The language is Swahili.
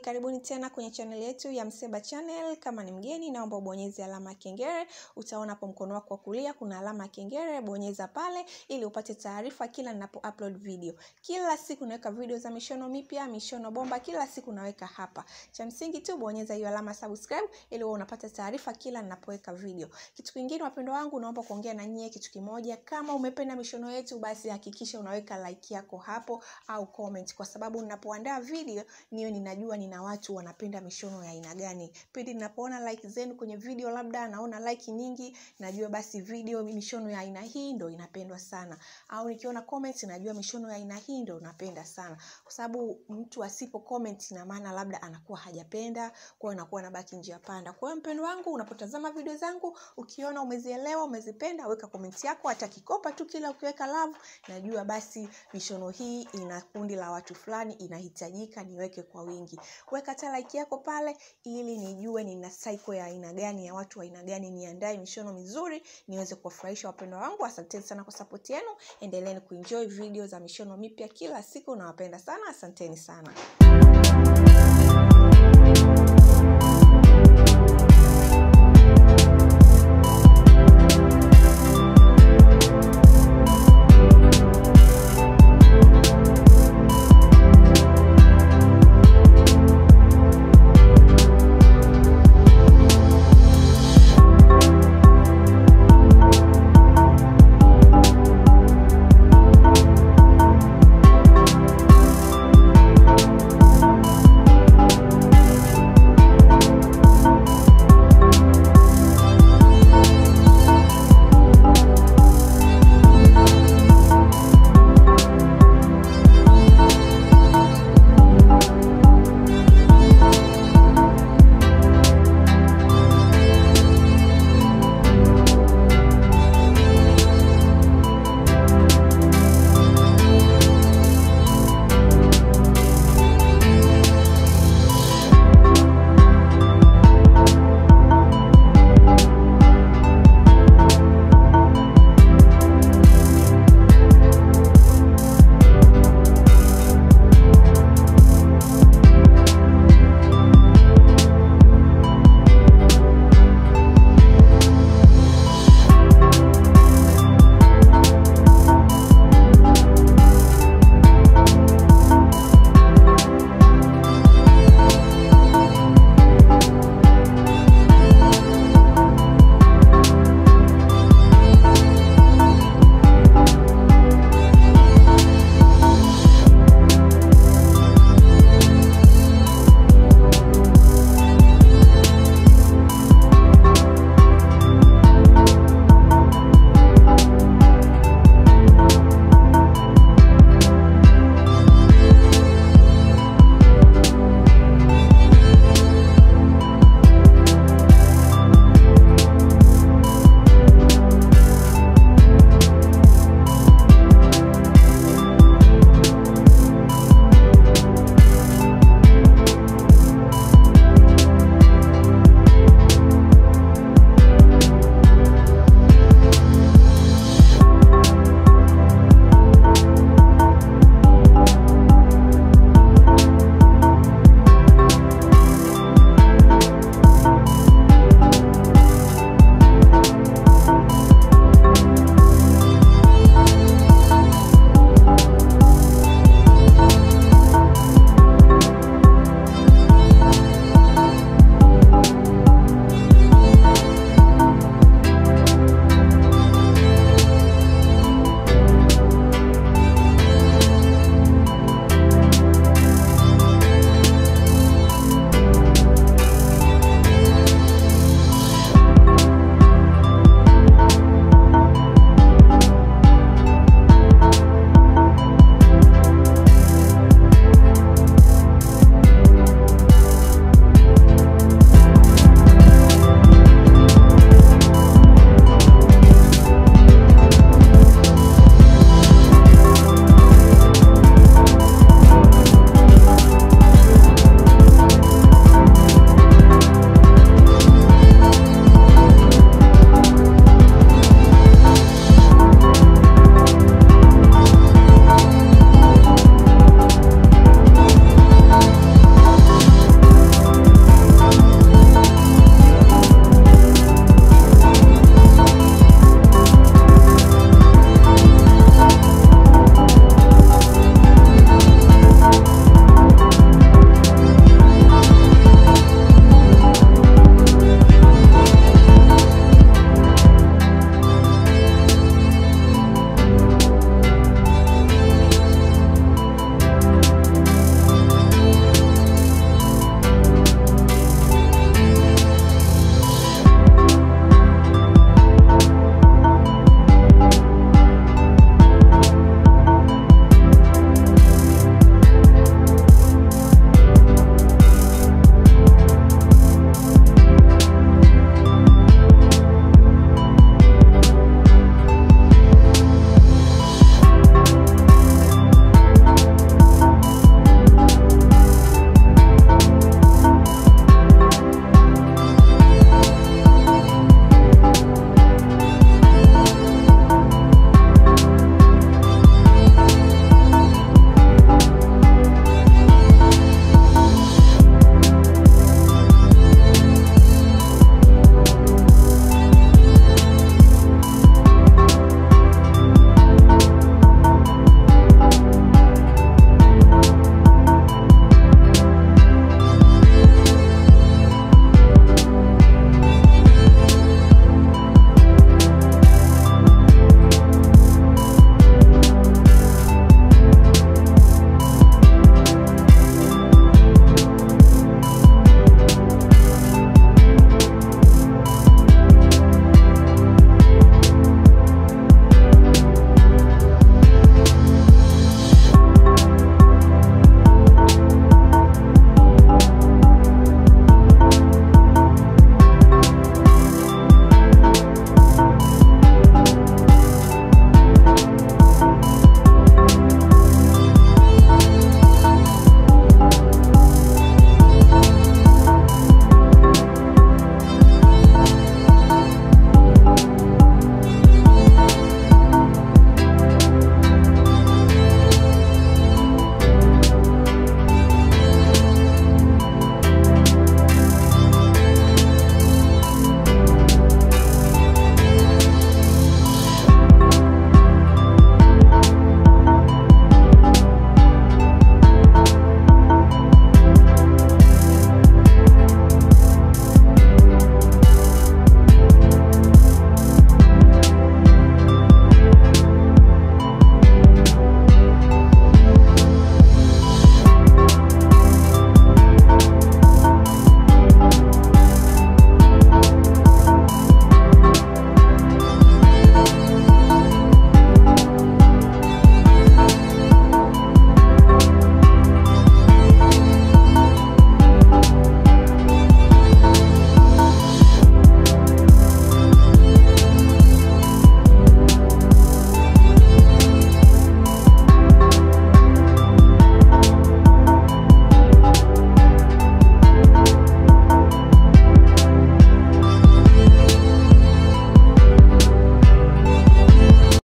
Karibuni, karibuni tena kwenye channel yetu ya Mseba Channel. Kama ni mgeni, naomba ubonyeze alama ya kengele. Utaona hapo mkono wako wa kulia kuna alama ya kengele, bonyeza pale ili upate taarifa kila ninapo upload video. Kila siku naweka video za mishono mipya, mishono bomba, kila siku naweka hapa. Cha msingi tu bonyeza hiyo alama subscribe ili uwe unapata taarifa kila ninapoweka video. Kitu kingine, wapendwa wangu, naomba kuongea na nyie kitu kimoja. Kama umependa mishono yetu, basi hakikisha unaweka like yako hapo au comment, kwa sababu ninapoandaa video niyo ninajua nina watu wanapenda mishono ya aina gani. Pindi ninapoona like zenu kwenye video, labda naona like nyingi, najua basi video mishono ya aina hii ndo inapendwa sana, au nikiona comments najua mishono ya aina hii ndo napenda sana, kwa sababu mtu asipo comment ina maana labda anakuwa hajapenda, kwa anakuwa anabaki njia panda. Kwa hiyo mpendo wangu, unapotazama video zangu ukiona umezielewa, umezipenda, weka comment yako, hata kikopa tu, kila ukiweka love, najua basi mishono hii ina kundi la watu fulani, inahitajika niweke kwa wingi. Weka hata like yako pale, ili nijue nina cycle ya aina gani ya watu wa aina gani, niandae mishono mizuri niweze kuwafurahisha wapendwa wangu. Asanteni sana kwa sapoti yenu, endeleeni kuenjoy video za mishono mipya kila siku, nawapenda sana, asanteni sana.